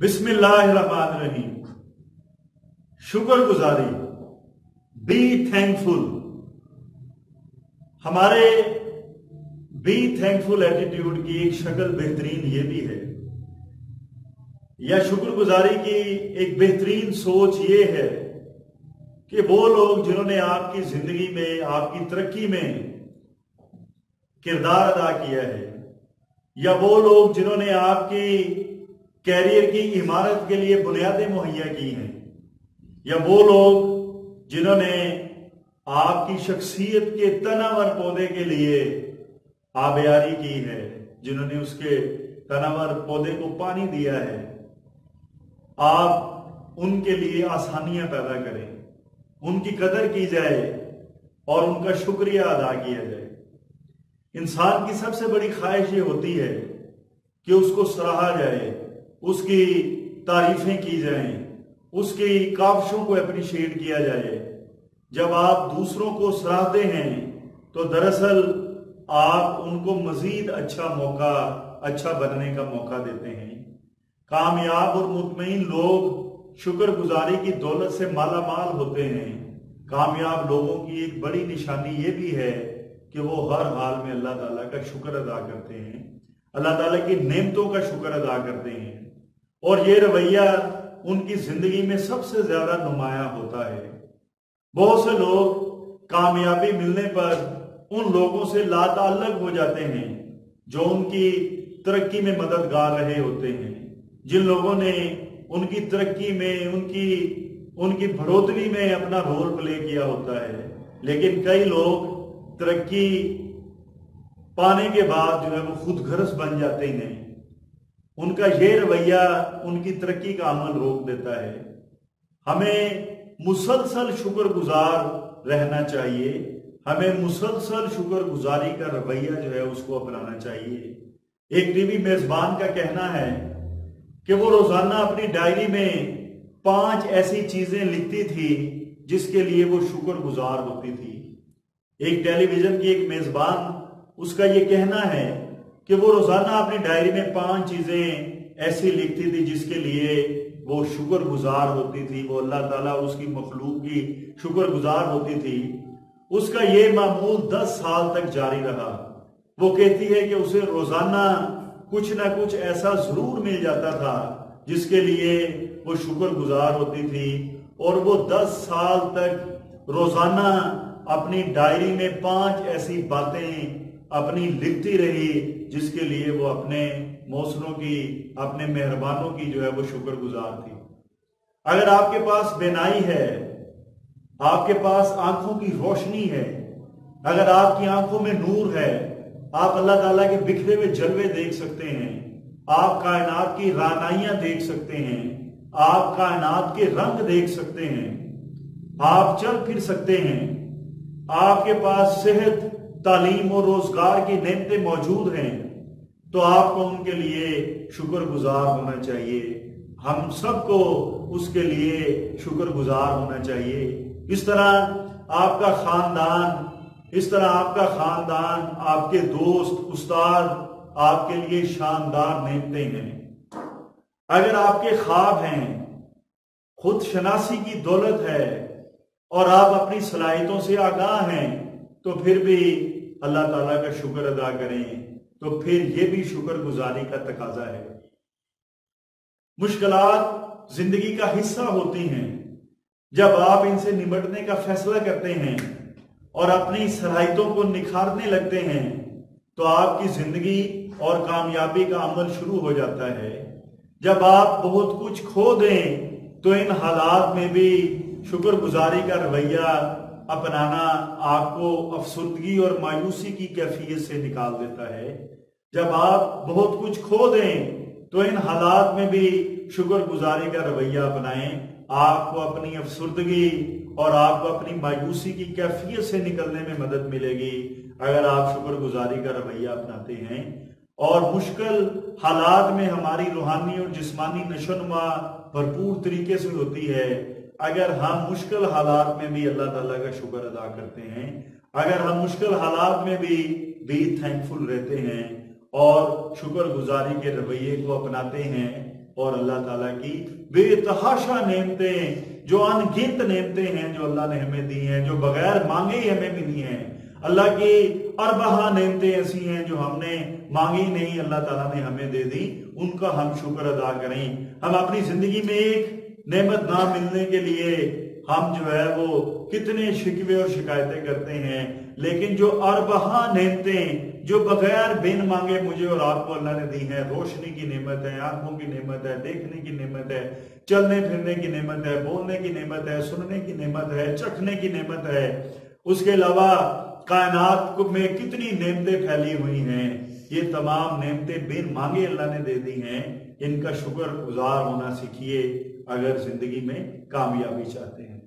बिस्मिल्लाहिर्रहमानिर्रहीम। शुक्र गुजारी बी थैंकफुल हमारे बी थैंकफुल एटीट्यूड की एक शक्ल बेहतरीन ये भी है। या शुक्रगुजारी की एक बेहतरीन सोच ये है कि वो लोग जिन्होंने आपकी ज़िंदगी में, आपकी तरक्की में किरदार अदा किया है, या वो लोग जिन्होंने आपकी कैरियर की इमारत के लिए बुनियादें मुहैया की हैं। या वो लोग जिन्होंने आपकी शख्सियत के तनावर पौधे के लिए आबियारी की है, जिन्होंने उसके तनावर पौधे को पानी दिया है, आप उनके लिए आसानियाँ पैदा करें। उनकी कदर की जाए और उनका शुक्रिया अदा किया जाए। इंसान की सबसे बड़ी ख्वाहिश ये होती है कि उसको सराहा जाए। उसकी तारीफें की जाएँ, उसकी काविशों को अप्रिशिएट किया जाए। जब आप दूसरों को सराहते हैं तो दरअसल आप उनको मजीद अच्छा मौका अच्छा बनने का मौका देते हैं। कामयाब और मुतमिन लोग शुक्रगुजारी की दौलत से माला माल होते हैं। कामयाब लोगों की एक बड़ी निशानी ये भी है कि वो हर हाल में अल्लाह ताला का शुक्र अदा करते हैं। अल्लाह ताला की नेमतों का शुक्र अदा करते हैं। और ये रवैया उनकी ज़िंदगी में सबसे ज़्यादा नुमाया होता है। बहुत से लोग कामयाबी मिलने पर उन लोगों से लाताल्लक हो जाते हैं जो उनकी तरक्की में मददगार रहे होते हैं। जिन लोगों ने उनकी तरक्की में, उनकी उनकी बढ़ोतरी में अपना रोल प्ले किया होता है, लेकिन कई लोग तरक्की पाने के बाद जो है वो खुद गर्ज बन जाते हैं। उनका ये रवैया उनकी तरक्की का अमल रोक देता है। हमें मुसलसल शुक्रगुजार रहना चाहिए। हमें मुसलसल शुक्रगुजारी का रवैया जो है उसको अपनाना चाहिए। एक टीवी मेजबान का कहना है कि वो रोज़ाना अपनी डायरी में पाँच ऐसी चीज़ें लिखती थी जिसके लिए वो शुक्रगुजार होती थी। एक टेलीविज़न की एक मेजबान, उसका ये कहना है कि वो रोज़ाना अपनी डायरी में पाँच चीज़ें ऐसी लिखती थी जिसके लिए वो शुक्र गुजार होती थी। वो अल्लाह ताला उसकी मखलूक की शुक्र गुजार होती थी। उसका ये मामूल दस साल तक जारी रहा। वो कहती है कि उसे रोज़ाना कुछ ना कुछ ऐसा ज़रूर मिल जाता था जिसके लिए वो शुक्र गुजार होती थी। और वो दस साल तक रोज़ाना अपनी डायरी में पाँच ऐसी बातें अपनी लिखती रही, जिसके लिए वो अपने मौसलों की, अपने मेहरबानों की जो है वो शुक्रगुजार थी। अगर आपके पास बेनाई है, आपके पास आँखों की रोशनी है, अगर आपकी आँखों में नूर है, आप अल्लाह ताला के बिखरे हुए जलवे देख सकते हैं, आप कायनात की रानाइयाँ देख सकते हैं, आप कायनात के रंग देख सकते हैं, आप चल फिर सकते हैं, आपके पास सेहत तालीम और रोज़गार की नेमतें मौजूद हैं तो आपको उनके लिए शुक्रगुजार होना चाहिए। हम सबको उसके लिए शुक्रगुजार होना चाहिए। इस तरह आपका खानदान, इस तरह आपका खानदान, आपके दोस्त, उस्ताद आपके लिए शानदार नेमते हैं। अगर आपके ख्वाब हैं, खुद शनासी की दौलत है, और आप अपनी सलाहियतों से आगाह हैं तो फिर भी अल्लाह ताला का शुक्र अदा करें तो फिर यह भी शुक्र गुजारी का तकाजा है। मुश्किलात ज़िंदगी का हिस्सा होती हैं। जब आप इनसे निपटने का फैसला करते हैं और अपनी सलाहितों को निखारने लगते हैं तो आपकी ज़िंदगी और कामयाबी का अमल शुरू हो जाता है। जब आप बहुत कुछ खो दें तो इन हालात में भी शुक्रगुजारी का रवैया अपनाना आपको अफसुदगी और मायूसी की कैफियत से निकाल देता है। जब आप बहुत कुछ खो दें तो इन हालात में भी शुक्रगुजारी का रवैया अपनाएँ। आपको अपनी अफसुर्दगी और आपको अपनी मायूसी की कैफियत से निकलने में मदद मिलेगी, अगर आप शुक्रगुजारी का रवैया अपनाते हैं। और मुश्किल हालात में हमारी रूहानी और जिस्मानी नशोनुमा भरपूर तरीके से होती है। अगर हम मुश्किल हालात में भी अल्लाह ताला का शुक्र अदा करते हैं, अगर हम मुश्किल हालात में भी बी थैंकफुल रहते हैं और शुक्र गुजारी के रवैये को अपनाते हैं और अल्लाह ताला की बेतहाशा नेमतें, जो अनगिनत नेमतें हैं जो अल्लाह ने हमें दी हैं, जो बगैर मांगे ही हमें मिली हैं, अल्लाह की अरबहा नेमतें ऐसी हैं जो हमने मांगी नहीं, अल्लाह ताला ने हमें दे दी, उनका हम शुक्र अदा करें। हम अपनी ज़िंदगी में एक नेमत ना मिलने के लिए हम जो है वो कितने शिकवे और शिकायतें करते हैं, लेकिन जो अरबहा नेमतें, जो बगैर बिन मांगे मुझे और आपको अल्लाह ने दी है, रोशनी की नेमत है, आँखों की नेमत है, देखने की नेमत है, चलने फिरने की नेमत है, बोलने की नेमत है, सुनने की नेमत है, चखने की नेमत है, उसके अलावा कायनात में कितनी नेमतें फैली हुई हैं, ये तमाम नेमतें बिन मांगे अल्लाह ने दे दी हैं, इनका शुक्र गुजार होना सीखिए। अगर ज़िंदगी में कामयाबी चाहते हैं।